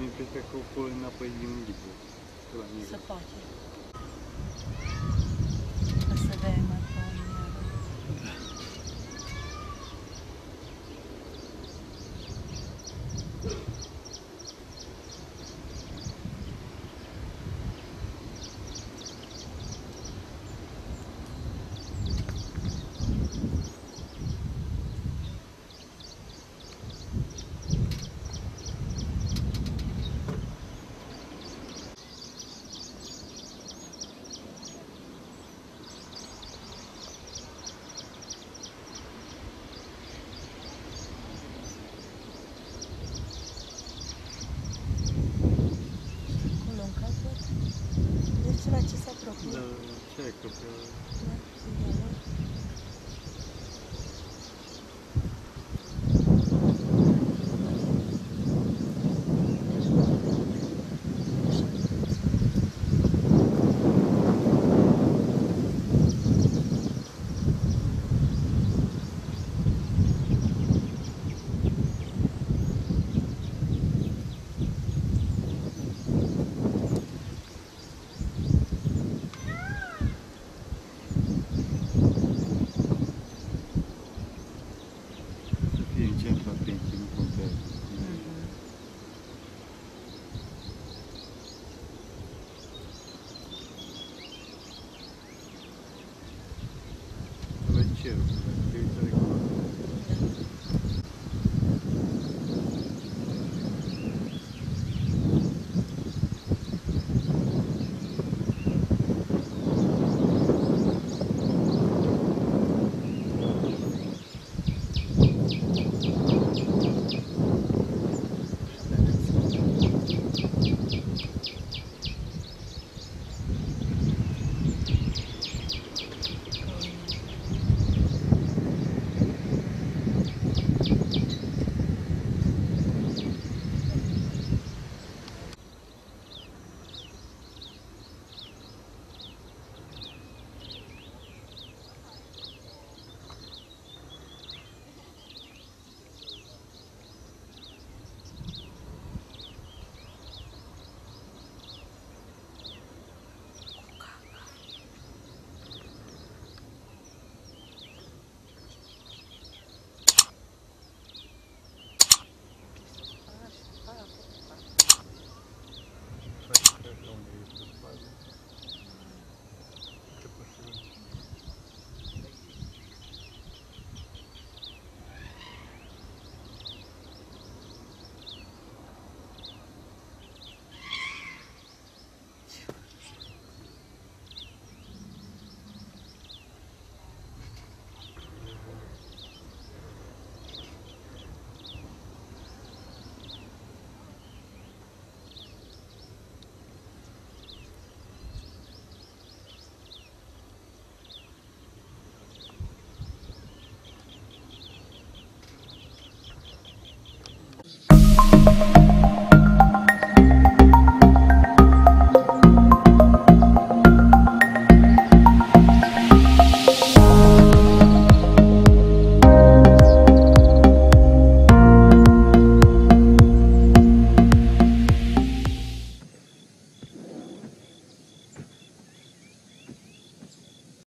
Він після коли на поїмді був. Коли ні. Сапаті. É, Perfeito. cheiro.